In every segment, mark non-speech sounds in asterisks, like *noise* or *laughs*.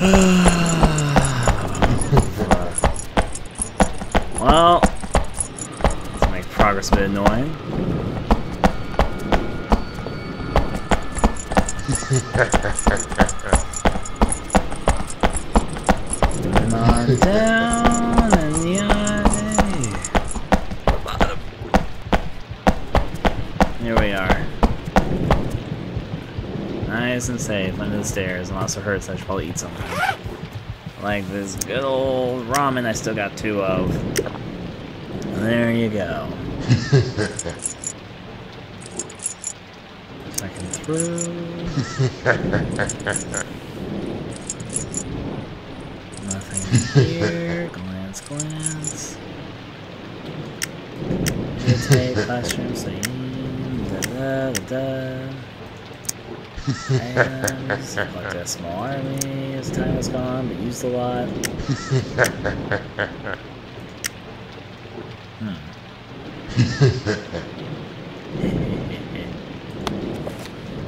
*sighs* well, let's make progress a bit annoying. *laughs* Come on down and yay. Bottom. Here we are. And safe under the stairs and also hurts I should probably eat something. Like this good old ramen I still got two of. There you go. *laughs* Second through. Nothing here. *laughs* glance, glance. Meditate, classroom, scene. Da da da da. Items, collect a small army as time has gone, but used a lot. Hmm.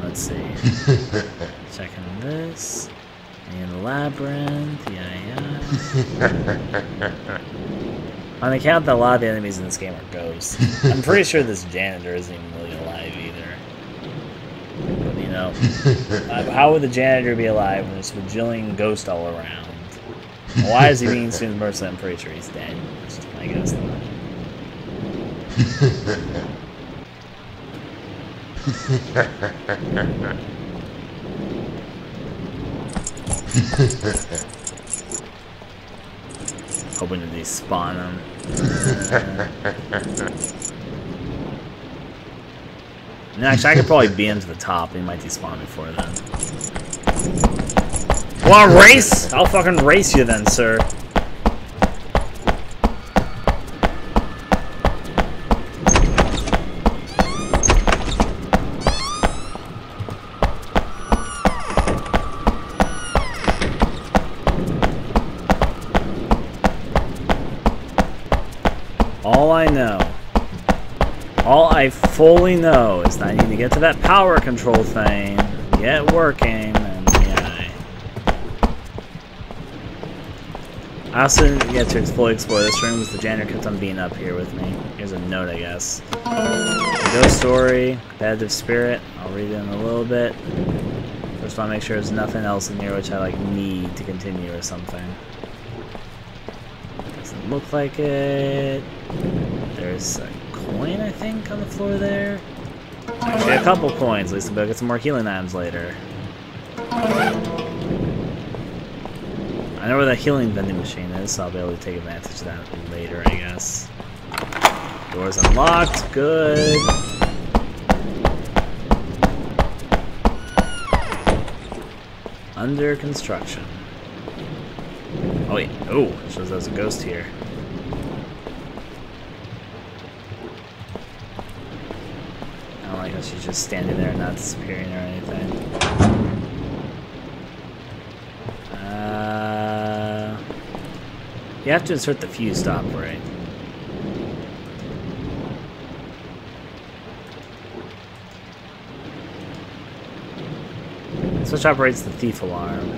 Let's see. Checking this. And the labyrinth, yeah, yeah. On account that a lot of the enemies in this game are ghosts. I'm pretty sure this janitor isn't even really alive either. But you know, *laughs* uh, how would the janitor be alive when there's a bajillion ghosts all around? Why is he being assumed mercy? I'm pretty sure he's dead. My guess. *laughs* Hoping to despawn him. *laughs* No, actually, I could probably beam him to the top. He might despawn before then. Wanna race? I'll fucking race you then, sir. All I know, all I fully know is that I need to get to that power control thing, get working, and yeah. I also didn't get to fully explore this room because the janitor kept on being up here with me. Here's a note, I guess. Ghost story, competitive spirit. I'll read it in a little bit. Just want to make sure there's nothing else in here which I like need to continue or something. Doesn't look like it. There's a coin, I think, on the floor there. Actually, a couple coins. At least I'll get some more healing items later. I know where the healing vending machine is, so I'll be able to take advantage of that later, I guess. Door's unlocked. Good. Under construction. Oh wait. Oh, shows there's a ghost here. I don't like how she's just standing there, not disappearing or anything. Uh, you have to insert the fuse stop, right? Switch operates the thief alarm.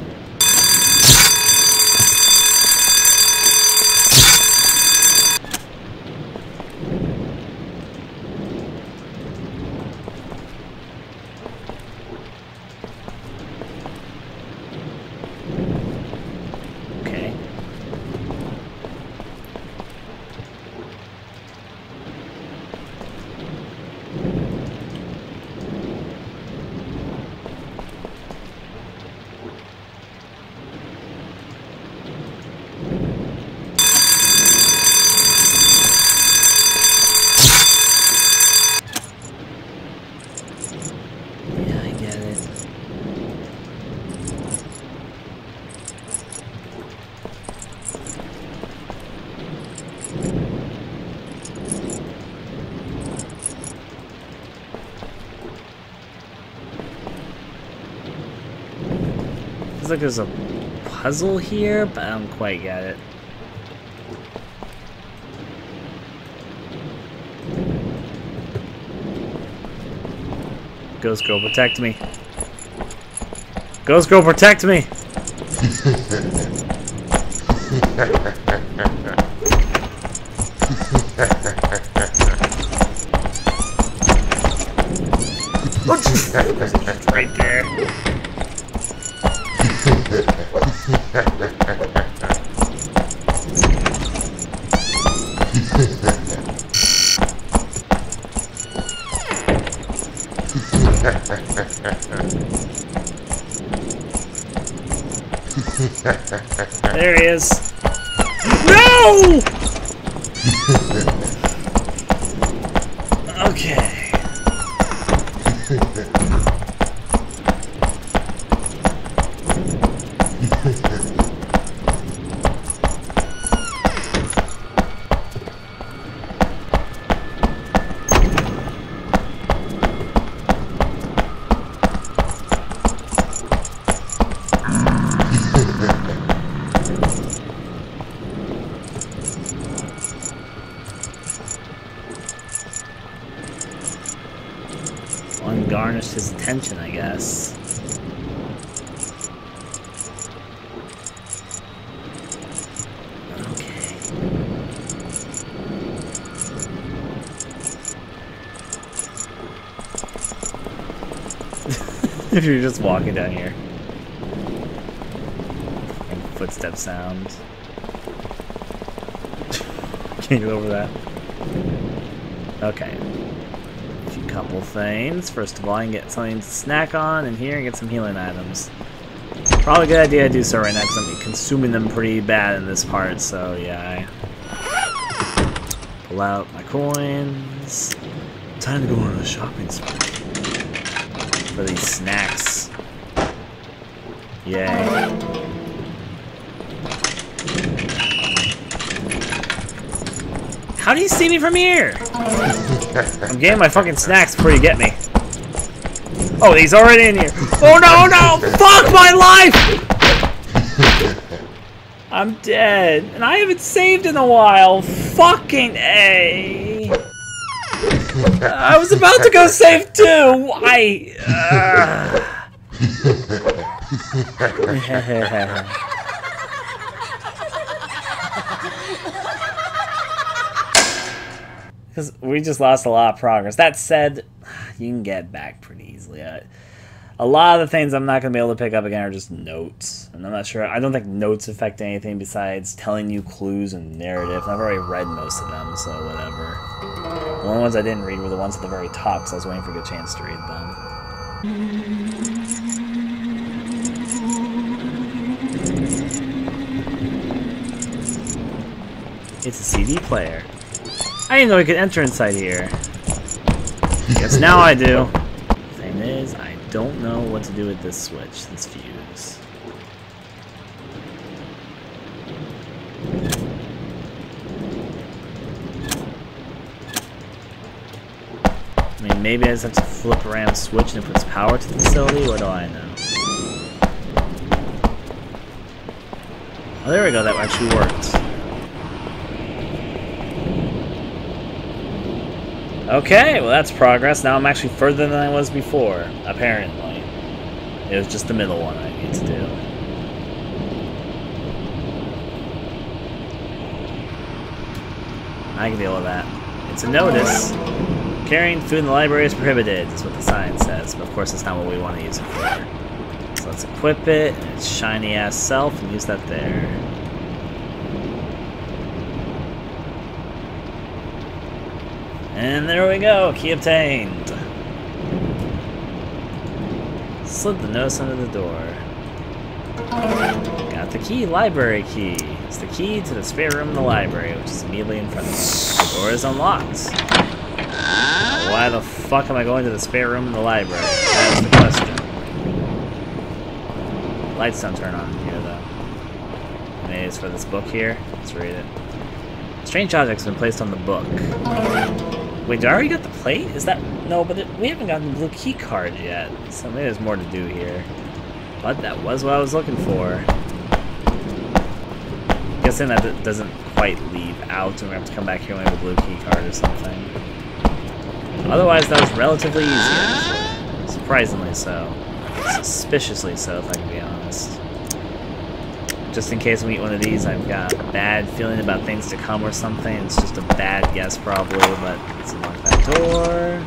Okay. Yeah, I get it. Feels like there's a puzzle here, but I don't quite get it. Ghost Girl, protect me. Ghost Girl, protect me! *laughs* garnished his attention, I guess. Okay. *laughs* if you're just walking down here. And footstep sounds. *laughs* Can't get over that. Okay. Couple things. First of all, I can get something to snack on in here and get some healing items. Probably a good idea to do so right now because I'm consuming them pretty bad in this part, so yeah. I pull out my coins. Time to go on a shopping spree. For these snacks. Yay. How do you see me from here? I'm getting my fucking snacks before you get me. Oh, he's already in here. Oh no, no! Fuck my life! *laughs* I'm dead. And I haven't saved in a while. Fucking A. I was about to go save too. I. Uh. *laughs* *laughs* Because we just lost a lot of progress. That said, you can get back pretty easily. I, a lot of the things I'm not going to be able to pick up again are just notes. And I'm not sure. I don't think notes affect anything besides telling you clues and narrative. I've already read most of them, so whatever. The only ones I didn't read were the ones at the very top, because I was waiting for a good chance to read them. It's a CD player. I didn't know we could enter inside here. Guess now I do. Thing is, I don't know what to do with this switch, this fuse. I mean, maybe I just have to flip around the switch and it puts power to the facility? What do I know? Oh, there we go, that actually worked. Okay, well that's progress. Now I'm actually further than I was before, apparently. It was just the middle one I need to do. I can deal with that. It's a notice. Carrying food in the library is prohibited, is what the sign says, but of course that's not what we want to use it for. So let's equip it, its shiny ass self, and use that there. And there we go, key obtained. Slip the notice under the door. Got the key, library key. It's the key to the spare room in the library, which is immediately in front of us. The door is unlocked. Why the fuck am I going to the spare room in the library? That is the question. Lights don't turn on here, though. Maybe it's for this book here. Let's read it. Strange objects have been placed on the book. Wait, did I already get the plate? Is that... No, but it, we haven't gotten the blue key card yet. So maybe there's more to do here. But that was what I was looking for. Guessing that doesn't quite leave out and we have to come back here we have a blue key card or something. Otherwise, that was relatively easy. Surprisingly so. Suspiciously so, if I can be honest. Just in case we eat one of these, I've got a bad feeling about things to come or something. It's just a bad guess probably, but let's unlock that door.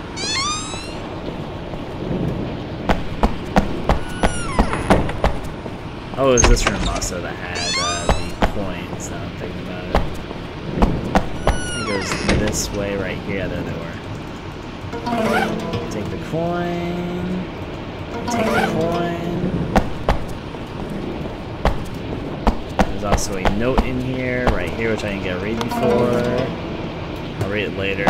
Oh, is this room also that had uh, the coins? Now I'm thinking about it. It goes this way right here. Yeah, there they were. Take the coin. Take the coin. There's also a note in here, right here, which I didn't get a read before. I'll read it later.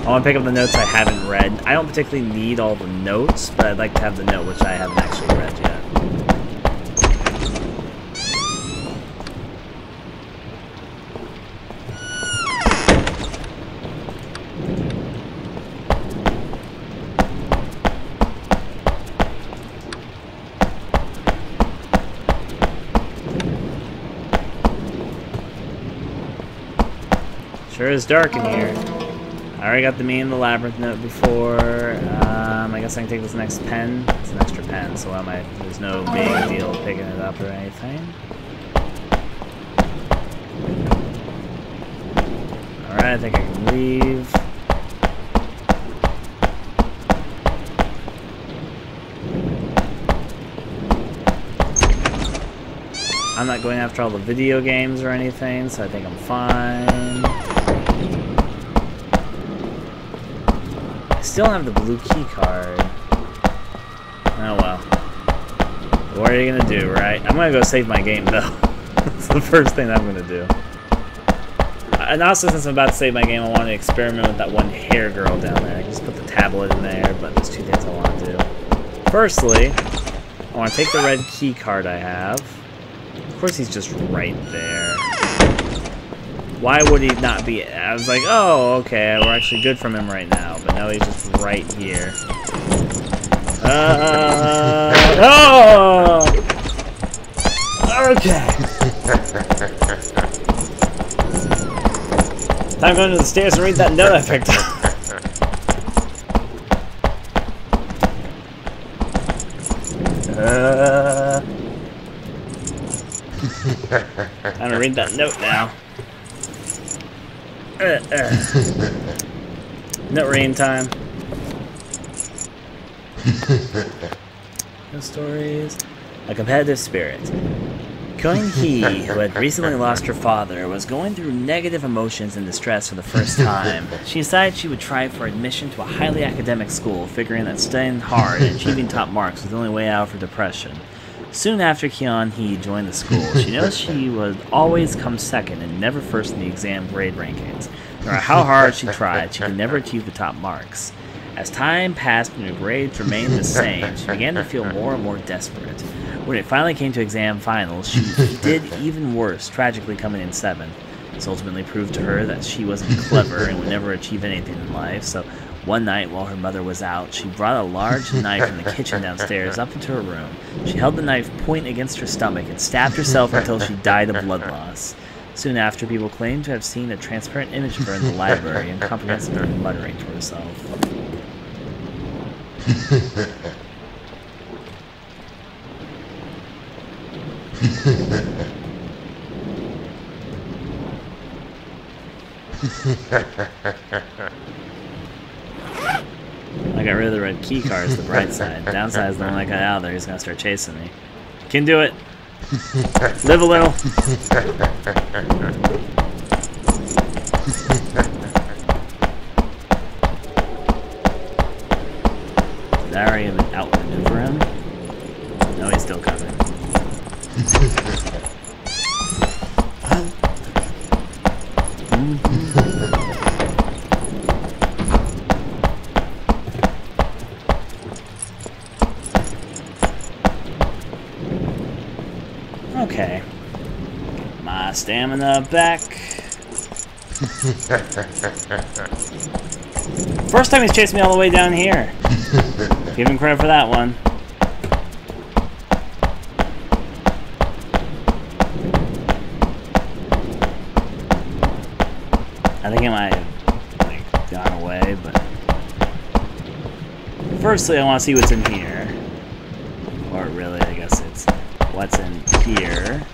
I want to pick up the notes I haven't read. I don't particularly need all the notes, but I'd like to have the note which I haven't actually read yet. Sure is dark in here. I already got the me in the labyrinth note before. Um, I guess I can take this next pen. It's an extra pen, so why am I, there's no big deal picking it up or anything. Alright, I think I can leave. I'm not going after all the video games or anything, so I think I'm fine. Still have the blue key card. Oh well. What are you gonna do, right? I'm gonna go save my game though. *laughs* That's the first thing I'm gonna do. And also, since I'm about to save my game, I want to experiment with that one hair girl down there. I just put the tablet in there, but there's two things I want to do. Firstly, I want to take the red key card I have. Of course, he's just right there. Why would he not be? I was like, oh, okay, we're actually good from him right now. But now he's just right here. Uh, oh! Okay. Time going to the stairs and read that note I picked up. uh, *laughs* gonna read that note now. Uh, uh. no rain time. *laughs* no stories. A competitive spirit. Kyung Hee, who had recently lost her father, was going through negative emotions and distress for the first time. *laughs* She decided she would try for admission to a highly academic school, figuring that studying hard and achieving top marks was the only way out of her depression. Soon after Kyung Hee joined the school, she *laughs* noticed she would always come second and never first in the exam grade rankings. No matter how hard she tried, she could never achieve the top marks. As time passed and her grades remained the same, she began to feel more and more desperate. When it finally came to exam finals, she *laughs* did even worse, tragically coming in seventh. This ultimately proved to her that she wasn't clever and would never achieve anything in life, so one night, while her mother was out, she brought a large *laughs* knife from the kitchen downstairs up into her room. She held the knife point against her stomach and stabbed herself until she died of blood loss. Soon after, people claimed to have seen a transparent image of her in the library and comprehensively her muttering to herself. *laughs* *laughs* I got rid of the red key cards, the bright side. *laughs* Downside is the one I got out there, he's gonna start chasing me. Can do it. *laughs* Live a little. *laughs* Did I already outmaneuver him? No, he's still coming. Okay. Get my stamina back. First time he's chased me all the way down here. *laughs* Give him credit for that one. I think he might have like, gone away, but... Firstly, I want to see what's in here. Or really, I guess it's out what's in here.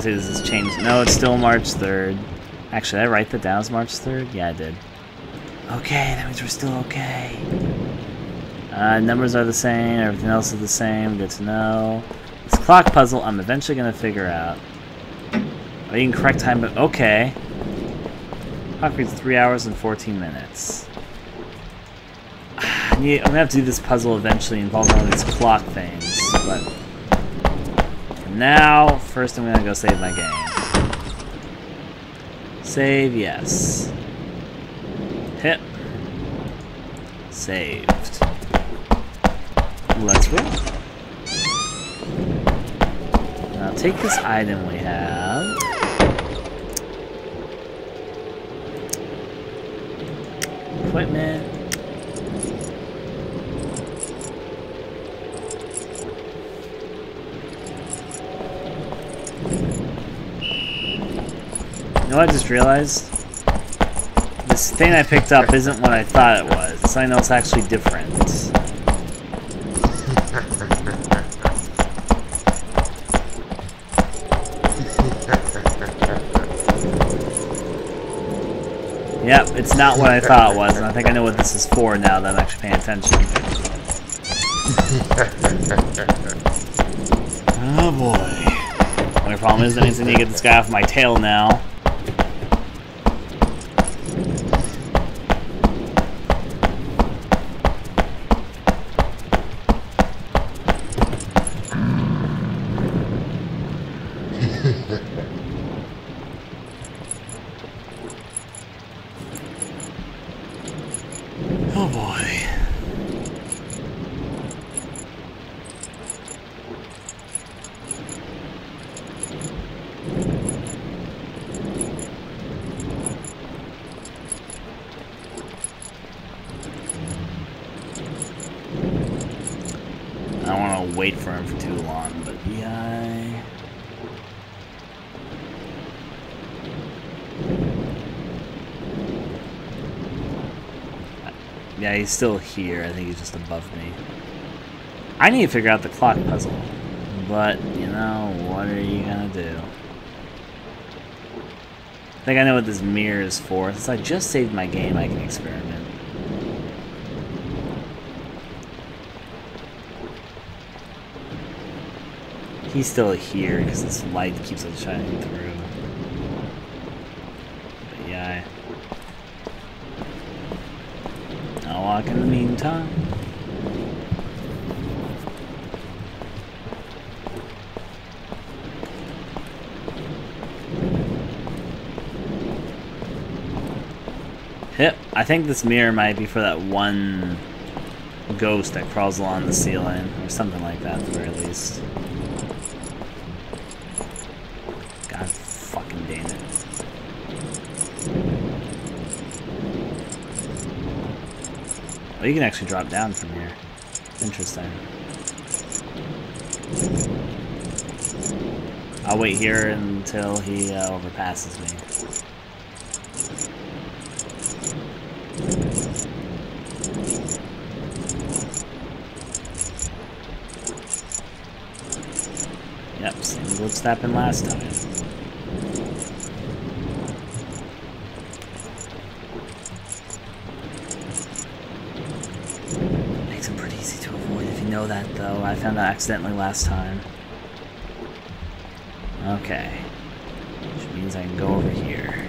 I say this has changed. No, it's still March 3rd. Actually, did I write that down as March 3rd? Yeah, I did. Okay, that means we're still okay. Uh, numbers are the same, everything else is the same, good to know. This clock puzzle I'm eventually going to figure out. Oh, you can correct time, but okay. Clock reads 3 hours and 14 minutes. *sighs* I'm going to have to do this puzzle eventually involving all these clock things, but... Now, first I'm to go save my game. Save, yes. Hit. Saved. Let's roll. Now take this item we have. Equipment. You know what I just realized? This thing I picked up isn't what I thought it was. It's something else actually different. Yep, it's not what I thought it was, and I think I know what this is for now that I'm actually paying attention. *laughs* oh boy. Only problem is that means I need to get this guy off my tail now. oh boy. I don't want to wait for him for too long, but yeah. Yeah, he's still here. I think he's just above me. I need to figure out the clock puzzle. But, you know, what are you gonna do? I think I know what this mirror is for. Since I just saved my game, I can experiment. He's still here because this light keeps on shining through. But yeah, I, I'll walk in the meantime. Yep, I think this mirror might be for that one ghost that crawls along the ceiling, or something like that at the very least. God fucking damn it. Oh, you can actually drop down from here. Interesting. I'll wait here until he uh, overpasses me. Yep, happened last time. Makes them pretty easy to avoid if you know that, though. I found out accidentally last time. Okay. Which means I can go over here.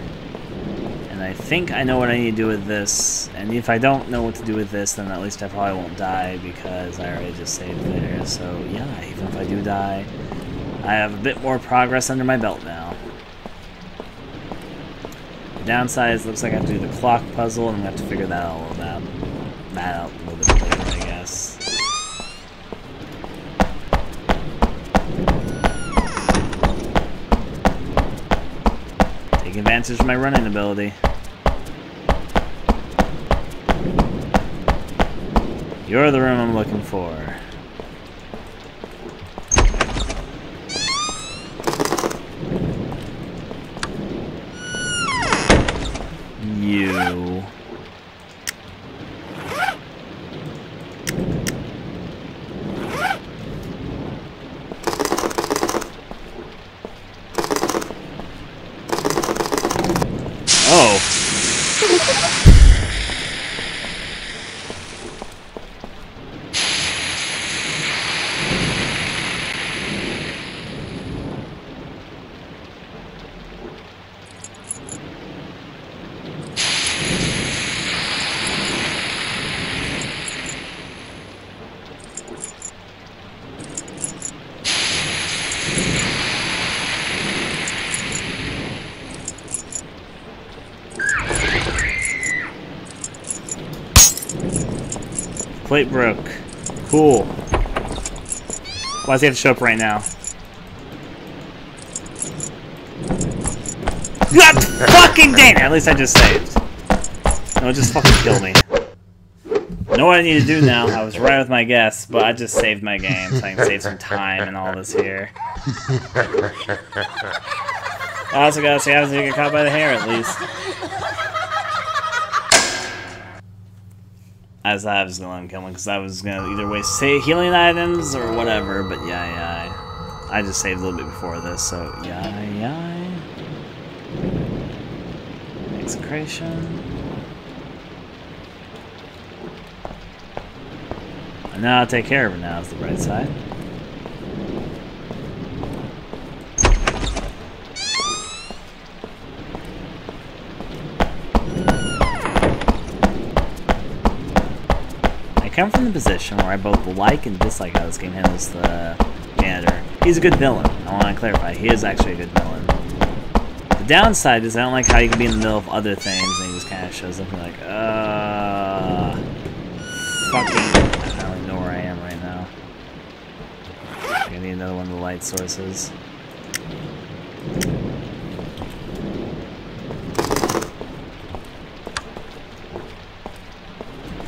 And I think I know what I need to do with this. And if I don't know what to do with this, then at least I probably won't die because I already just saved there. So yeah, even if I do die, I have a bit more progress under my belt now. The downside is looks like I have to do the clock puzzle and we have to figure that all out. That out a little bit later, I guess. Take advantage of my running ability. You're the room I'm looking for. You. Plate broke. Cool. Why does he have to show up right now? God fucking dang it! At least I just saved. No, just fucking killed me. I know what I need to do now. I was right with my guess, but I just saved my game so I can save some time and all this here. *laughs* I also gotta say I was gonna get caught by the hair at least. As I was going to kill him because I was gonna either waste say healing items or whatever, but yeah, yeah. I just saved a little bit before this, so yeah, yeah. Execration. And now I'll take care of it now, is the bright side. Come from the position where I both like and dislike how this game handles the janitor. He's a good villain. I want to clarify, he is actually a good villain. The downside is I don't like how you can be in the middle of other things and he just kind of shows up and like, uh... Fucking... I don't even know where I am right now. I need another one of the light sources.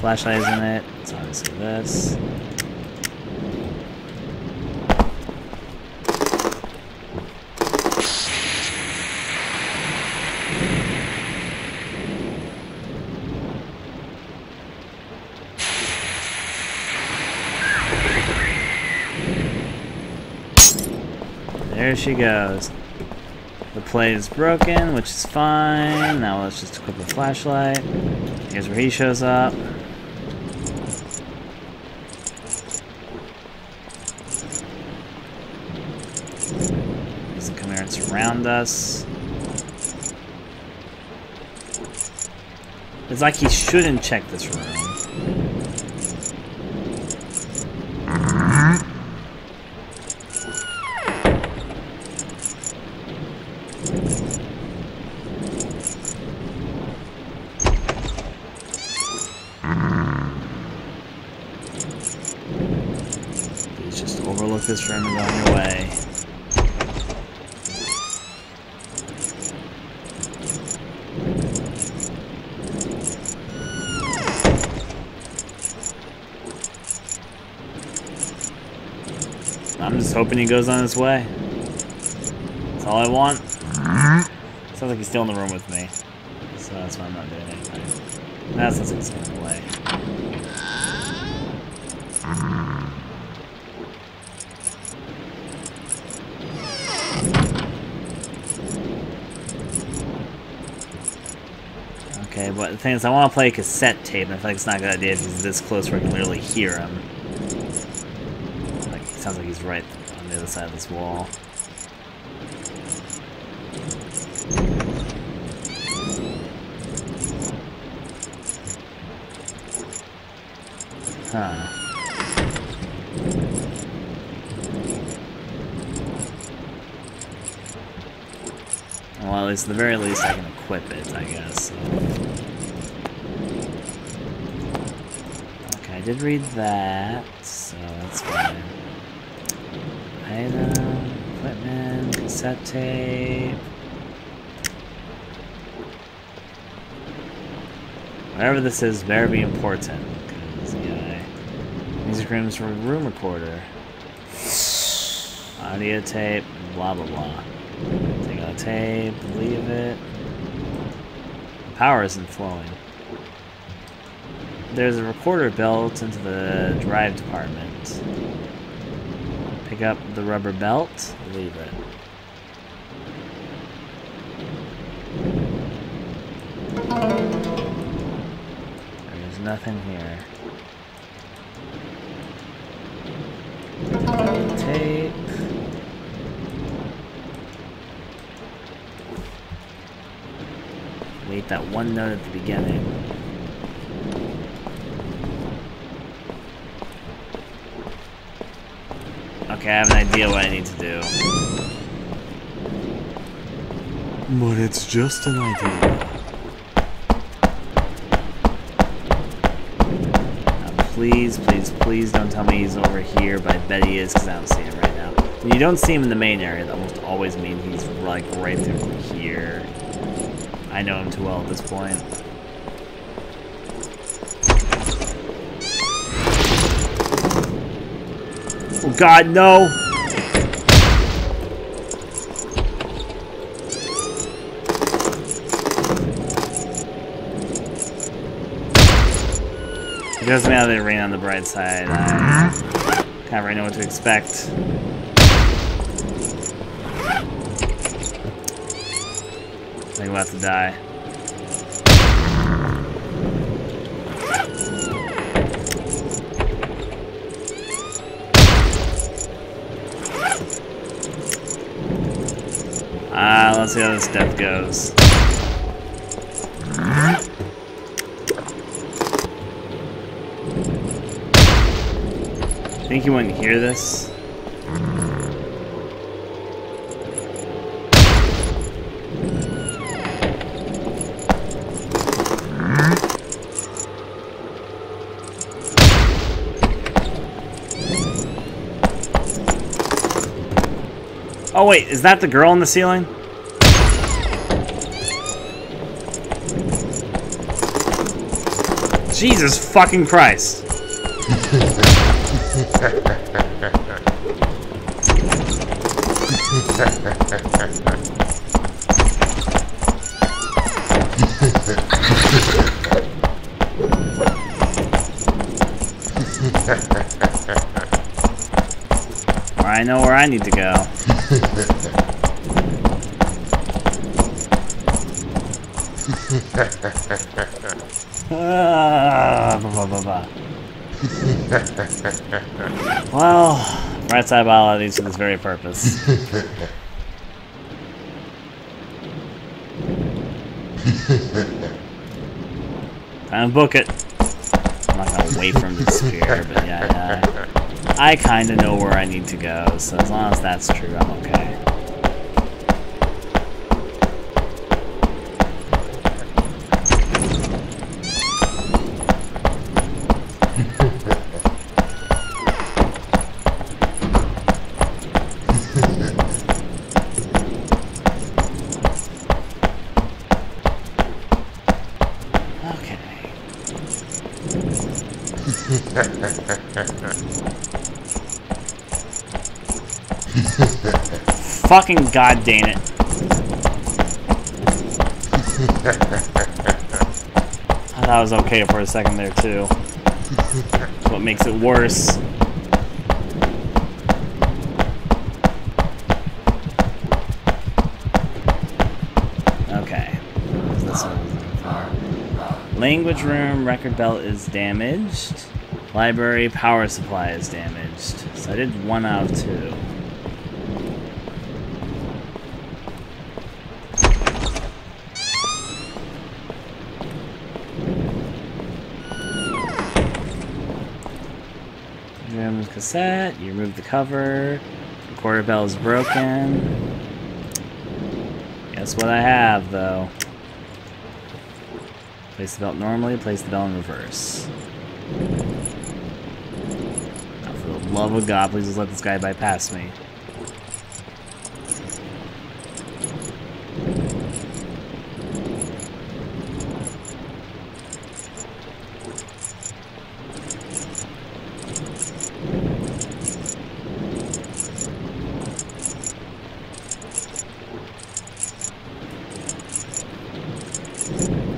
Flashlight in it. It's obviously this. There she goes. The plate is broken, which is fine. Now let's just equip a flashlight. Here's where he shows up. Doesn't surround us. It's like he shouldn't check this room. Please just overlook this room and go on your way. I'm just hoping he goes on his way. That's all I want. Sounds like he's still in the room with me. So that's why I'm not doing anything. That sounds like he's going away. Okay, but the thing is, I want to play a cassette tape, and I feel like it's not a good idea if he's this close where I can literally hear him. Like, sounds like he's right side of this wall. Huh. Well, at least, at the very least, I can equip it, I guess. Okay, I did read that, so that's fine. Item, equipment, cassette tape. Whatever this is, better be important. Music rooms from room recorder. Audio tape, blah blah blah. Take out tape, leave it. Power isn't flowing. There's a recorder built into the drive department. Up the rubber belt, leave it. There's nothing here. Tape. Wait that one note at the beginning. Okay, I have an idea what I need to do. But it's just an idea. Now, Please, please, please don't tell me he's over here, but I bet he is because I don't see him right now. When you don't see him in the main area, that almost always means he's like right through here. I know him too well at this point. Oh god, no! It doesn't matter that it rain on the bright side. I kind of already know what to expect. I think we'll have to die. Ah, let's see how this death goes. Think you wouldn't hear this? Oh wait, is that the girl on the ceiling? Jesus fucking Christ. I know where I need to go. *laughs* Ah, blah, blah, blah, well, right side biology for this very purpose. Time to book it. I'm not gonna wait for him to disappear, but yeah, yeah. I kinda know where I need to go, so as long as that's true, I'm. Okay. Fucking god dang it. I thought I was okay for a second there too. That's what makes it worse. Okay. Language room, record belt is damaged. Library power supply is damaged. So I did one out of two. Cassette, you remove the cover. the quarter bell is broken. Guess what I have, though? Place the belt normally, place the bell in reverse. Now, for the love of God, please just let this guy bypass me.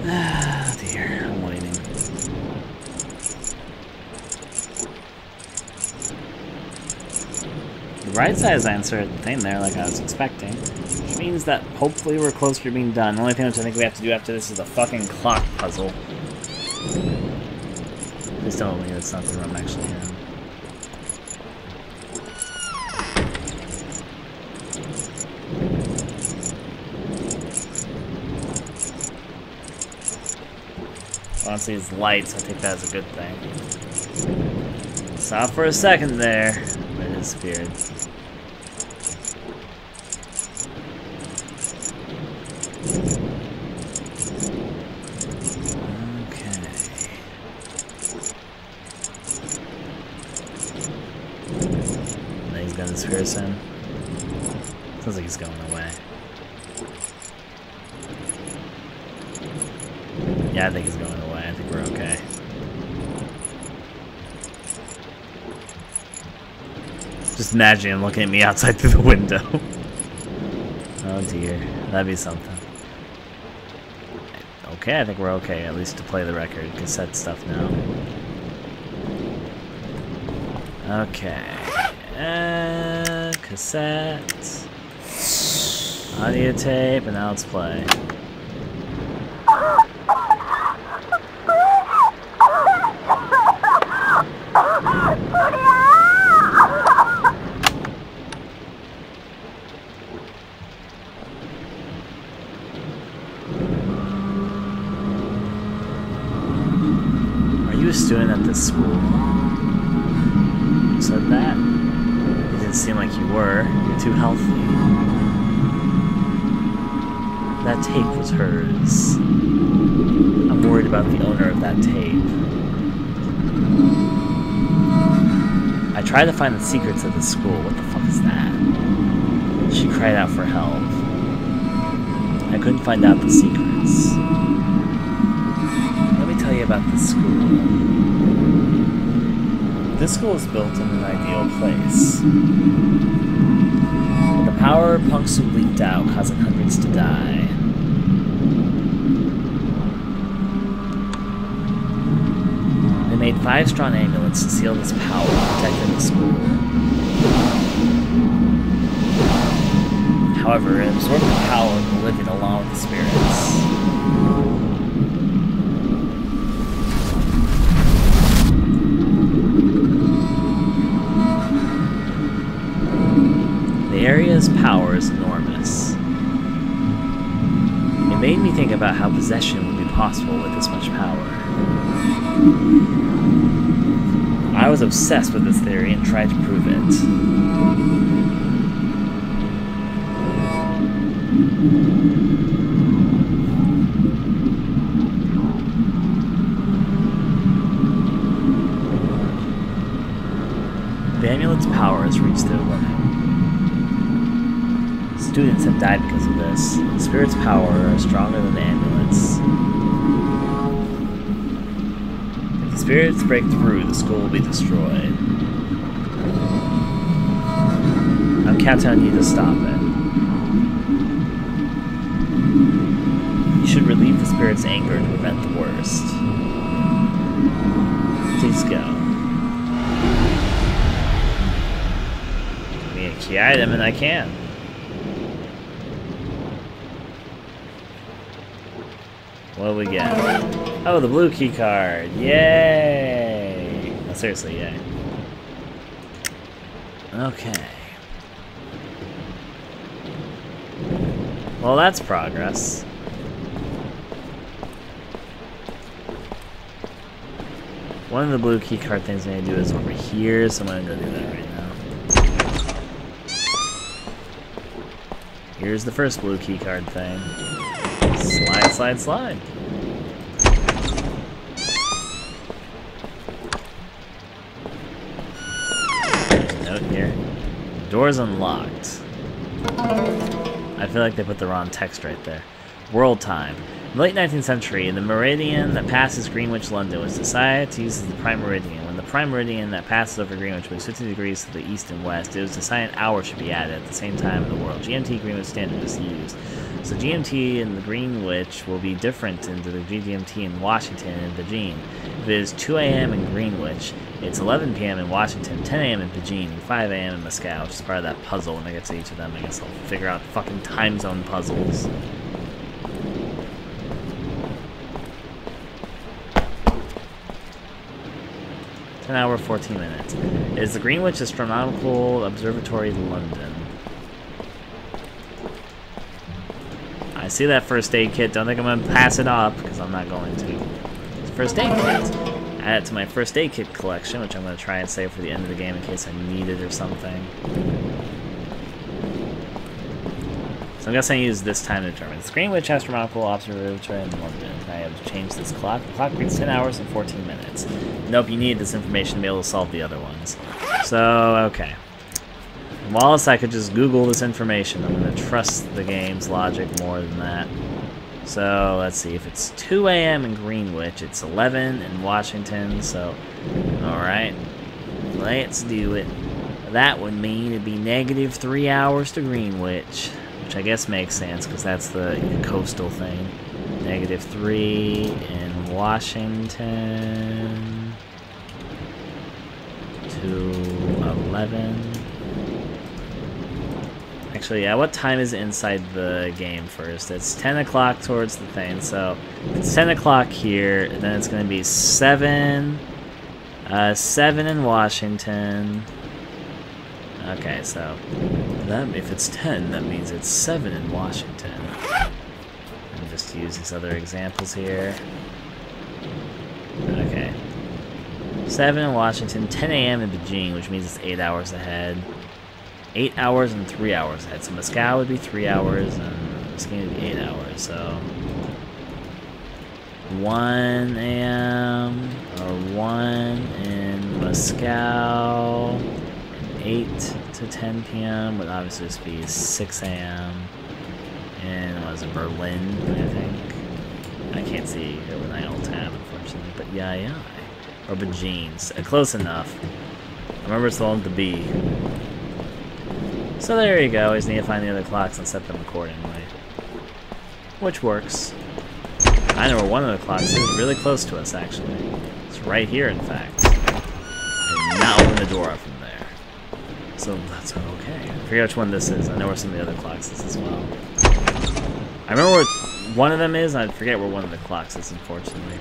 Ah, dear, I'm waiting. The right size answer thing there, like I was expecting, which means that hopefully we're closer to being done. The only thing which I think we have to do after this is the fucking clock puzzle. Please tell me that's not the room actually in. Honestly, it's light, so I think that's a good thing. Saw for a second there, it disappeared. Okay. he's gonna disappear soon. Sounds like he's going away. Yeah, I think he's going away. I think we're okay. Just imagine looking at me outside *laughs* through the window. oh dear, that'd be something. Okay, I think we're okay, at least to play the record. Cassette stuff now. Okay. Uh, cassette. Audio tape, and now let's play. Are you a student at this school? You said that? It didn't seem like you were. You're too healthy. That tape was hers. I'm worried about the owner of that tape. I tried to find the secrets of the school. What the fuck is that? She cried out for help. I couldn't find out the secrets. Let me tell you about the school. This school is built in an ideal place. The power of punks who leaked out, causing hundreds to die. They made five strong amulets to seal this power, protecting the school. However, it absorbed the power of the living along with the spirits. Power is enormous. It made me think about how possession would be possible with this much power. I was obsessed with this theory and tried to prove it. The amulet's power has reached their limit. Students have died because of this. The spirit's power is stronger than the amulets. If the spirits break through, the school will be destroyed. I'm counting on you to stop it. You should relieve the spirit's anger to prevent the worst. Please go. Give me a key item and I can. What we get? Oh, the blue key card. Yay! No, seriously, yay. Okay. Well, that's progress. One of the blue key card things I need to do is over here, so I'm gonna go do that right now. Here's the first blue key card thing. Slide, slide, slide. There's a note here. Door's unlocked. I feel like they put the wrong text right there. World time. In the late 19th century, the meridian that passes Greenwich, London was decided to use as the prime meridian. Prime meridian that passes over Greenwich moves 50 degrees to the east and west, it was decided an hour should be added at the same time in the world. GMT Greenwich Standard is used. So GMT in the Greenwich will be different into the GMT in Washington and Beijing. If it is 2 a.m. in Greenwich, it's 11 p.m. in Washington, 10 a.m. in Beijing, and 5 a.m. in Moscow, which is part of that puzzle. When I get to each of them, I guess I'll figure out fucking time zone puzzles. Ten hour, fourteen minutes. It is the Greenwich Astronomical Observatory, London. I see that first aid kit. Don't think I'm gonna pass it up because I'm not going to. It's first aid kit. Add it to my first aid kit collection, which I'm gonna try and save for the end of the game in case I need it or something. So I'm guessing I use this time to determine. It's Greenwich Astronomical Observatory in London. I have changed this clock. The clock reads 10 hours and 14 minutes. Nope, you need this information to be able to solve the other ones. So, okay. Wallace, I could just Google this information. I'm going to trust the game's logic more than that. So, let's see. If it's 2 a.m. in Greenwich, it's 11 in Washington. So, alright. Let's do it. That would mean it'd be negative 3 hours to Greenwich. Which I guess makes sense, because that's the, coastal thing. Negative 3 in Washington. To 11. Actually, yeah, what time is inside the game first? It's 10 o'clock towards the thing, so it's 10 o'clock here, then it's going to be 7, uh, 7 in Washington. Okay, so that, if it's 10, that means it's 7 in Washington. And just use these other examples here. Okay. 7 in Washington, 10 a.m. in Beijing, which means it's 8 hours ahead eight hours and three hours ahead. So Moscow would be three hours, and Moscow would be eight hours. So 1 a.m. or 1 in Moscow, and 8 to 10 p.m. would obviously just be 6 a.m. was it Berlin, I think. I can't see my old tab, unfortunately, but yeah, yeah. Or Beijing, uh, close enough. I remember it's the one with the B. So there you go, I just need to find the other clocks and set them accordingly. Which works. I know where one of the clocks is, really close to us actually. It's right here in fact. And not open the door up. So that's okay. I forget which one this is. I know where some of the other clocks is as well. I remember where one of them is, I forget where one of the clocks is, unfortunately.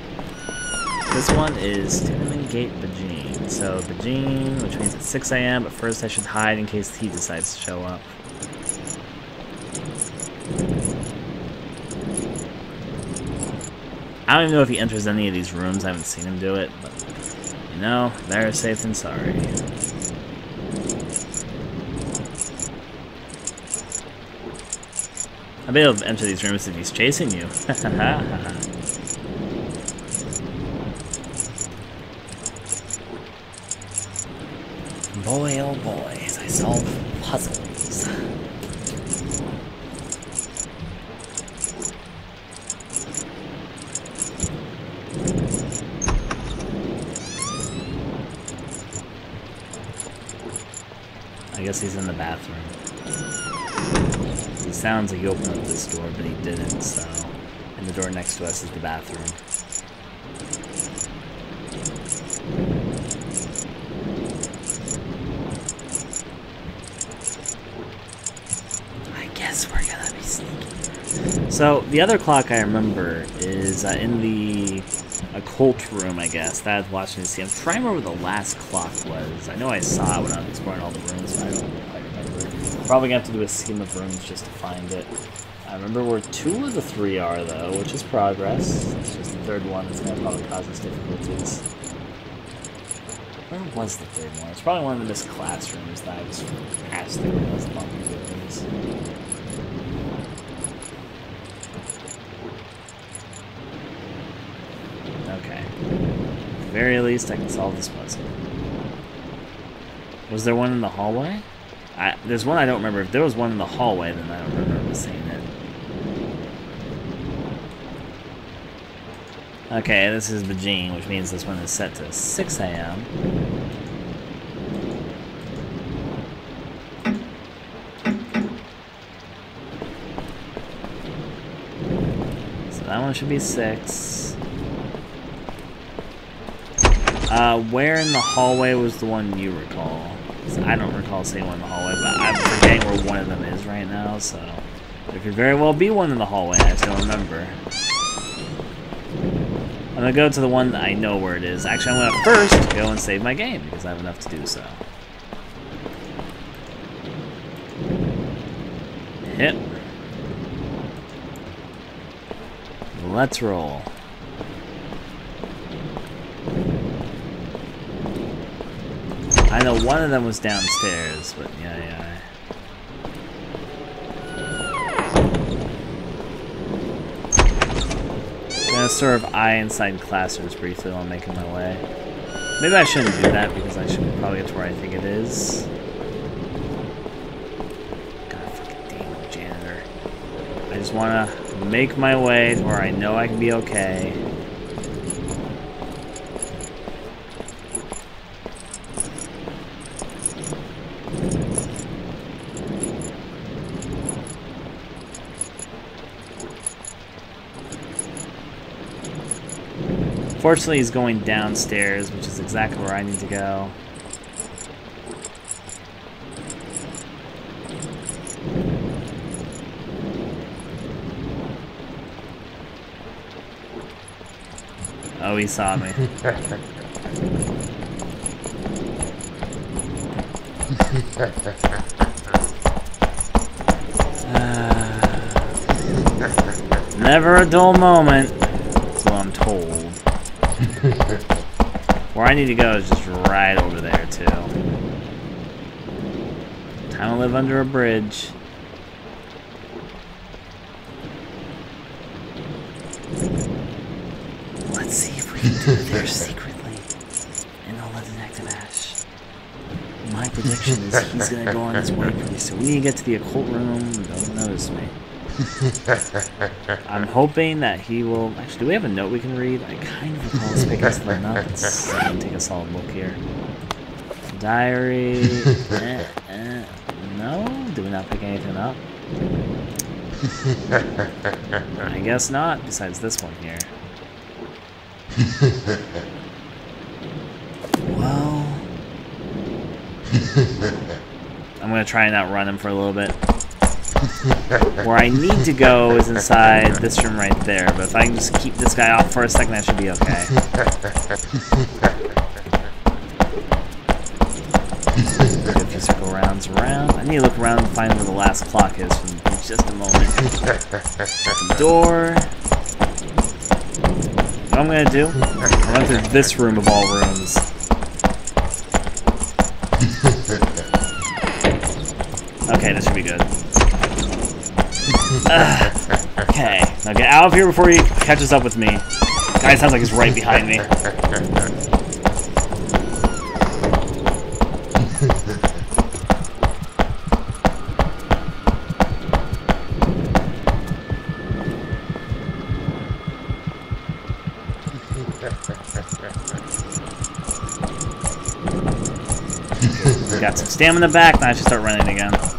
This one is Tiananmen Gate, Beijing. So Beijing, which means it's 6 a.m., but first I should hide in case he decides to show up. I don't even know if he enters any of these rooms. I haven't seen him do it, but you know, better safe than sorry. I'll be able to enter these rooms if he's chasing you. *laughs* Boy, oh boy, I solve puzzles. I guess he's in the bathroom. Sounds like he opened up this door, but he didn't, so... And the door next to us is the bathroom. I guess we're gonna be sneaky. So, the other clock I remember is uh, in the occult room, I guess, that I was watching to see. I'm trying to remember where the last clock was. I know I saw it when I was exploring all the rooms, but I don't. Probably gonna have to do a scheme of rooms just to find it. I remember where two of the three are, though, which is progress. It's just the third one that's gonna probably cause us difficulties. Where was the third one? It's probably one of the missed classrooms that I just passed through when was bumping through very least, I can solve this puzzle. Was there one in the hallway? I, there's one I don't remember. If there was one in the hallway, then I don't remember seeing it. Okay, this is Beijing, which means this one is set to 6 a.m. So that one should be 6. Uh, where in the hallway was the one you recall? I don't recall seeing one in the hallway, but I'm forgetting where one of them is right now, so... There could very well be one in the hallway, I just don't remember. I'm gonna go to the one that I know where it is. Actually, I'm gonna first go and save my game, because I have enough to do so. Hit. Let's roll. know one of them was downstairs, but yeah, yeah. I'm gonna sort of eye inside classrooms briefly while I'm making my way. Maybe I shouldn't do that because I should probably get to where I think it is. God fucking damn janitor. I just wanna make my way to where I know I can be okay. Fortunately, he's going downstairs, which is exactly where I need to go. Oh, he saw me. *laughs* uh, never a dull moment. That's what I'm told. *laughs* Where I need to go is just right over there, too. Time to live under a bridge. Let's see if we can do it there *laughs* secretly. And I'll let Detective Ash. My prediction is he's gonna go on his way pretty soon. We need to get to the occult room. Don't notice me. I'm hoping that he will. Actually, do we have a note we can read? I kind of recall us picking something up. Let's take a solid look here. Diary. *laughs* eh, eh, no? Do we not pick anything up? I guess not, besides this one here. well. I'm gonna try and outrun him for a little bit. Where I need to go is inside this room right there, but if I can just keep this guy off for a second, that should be okay. A few circle rounds around. I need to look around and find where the last clock is in just a moment. The door. What I'm gonna do, I run through this room of all rooms. Okay, this should be good. Ugh. okay, now get out of here before he catches up with me. Guy sounds like he's right behind me. *laughs* Got some stamina back, now I should start running again.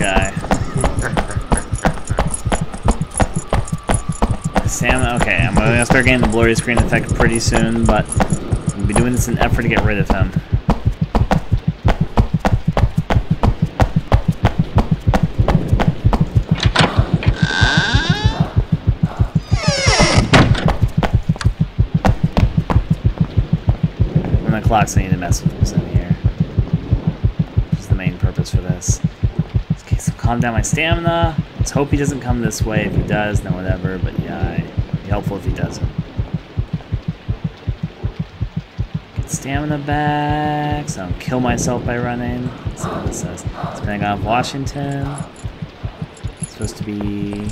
Guy? Stamina, okay, I'm gonna start getting the blurry screen effect pretty soon, but I'll be doing this in an effort to get rid of him. And the clocks I need to mess with what's calm down my stamina. Let's hope he doesn't come this way. If he does, then whatever, but yeah, it'd be helpful if he doesn't. Get stamina back, so I don't kill myself by running. See what this says. Spending off Washington. It's supposed to be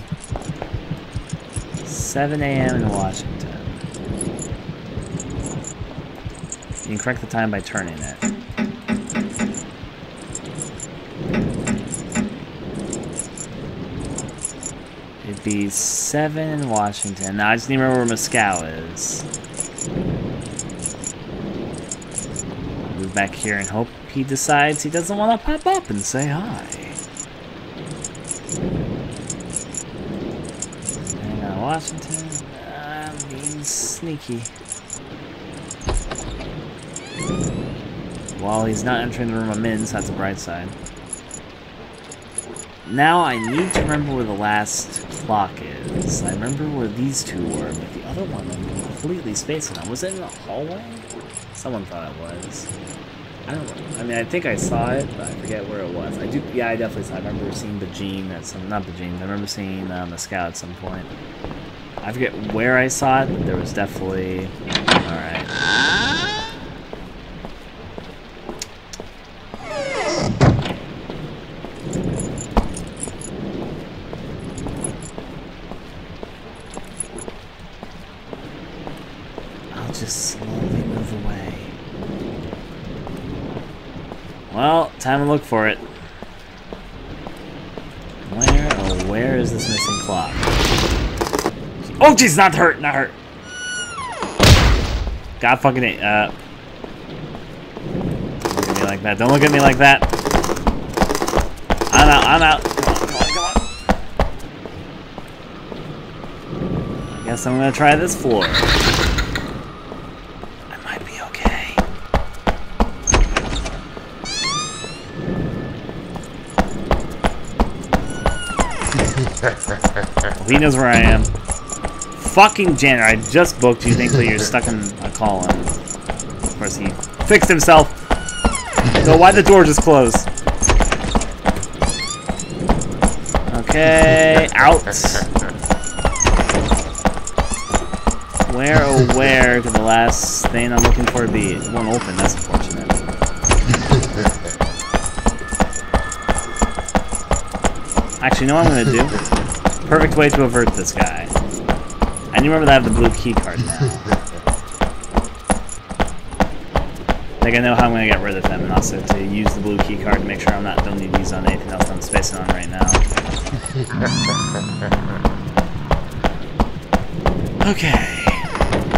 7 a.m. in Washington. You can correct the time by turning it. Be 7 in Washington. Now I just need to remember where Moscow is. Move back here and hope he decides he doesn't want to pop up and say hi. On, Washington. I'm being sneaky. While he's not entering the room I'm in, so that's a bright side. Now I need to remember where the last clock is. I remember where these two were, but the other one I'm completely spacing on. Was it in the hallway? Someone thought it was. I don't know. I mean, I think I saw it, but I forget where it was. I do. Yeah, I definitely saw. It. I remember seeing Bajin at some. Not Bajin. I remember seeing um, a scout at some point. I forget where I saw it, but there was definitely. All right. I'll just slowly move away. Well, time to look for it. Where, oh, where is this missing clock? Oh, jeez, not hurt, not hurt. God fucking it. Uh, don't look at me like that. Don't look at me like that. I'm out. I'm out. Guess I'm gonna try this floor. I might be okay. *laughs* he knows where I am. Fucking janitor, I just booked you. Thankfully, you're stuck in a call in. Of course, he fixed himself. So why the door just close? Okay, out. Where, oh where could the last thing I'm looking for be? It won't open, that's unfortunate. Actually, you know what I'm gonna do? Perfect way to avert this guy. I remember that I have the blue key card now. *laughs* Like I know how I'm gonna get rid of them and also to use the blue key card to make sure I'm not don't need to use on anything else I'm spacing on right now. *laughs* Okay.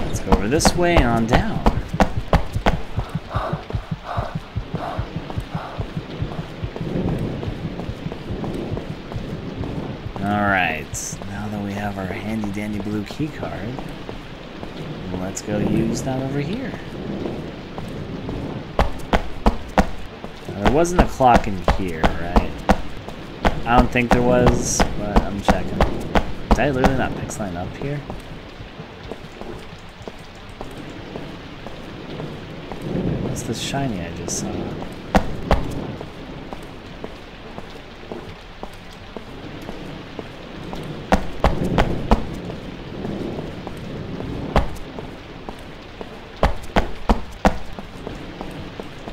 Let's go over this way and on down. Blue key card, let's go use that over here. Now, there wasn't a clock in here, right? I don't think there was, but I'm checking. Did I literally not pixeline up here? What's this shiny I just saw?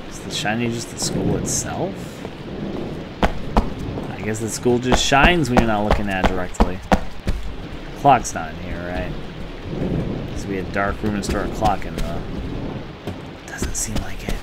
Is the shiny just the school itself? I guess the school just shines when you're not looking at it directly. Clock's not in here, right? Would be a dark room to store a clock in. Doesn't seem like it.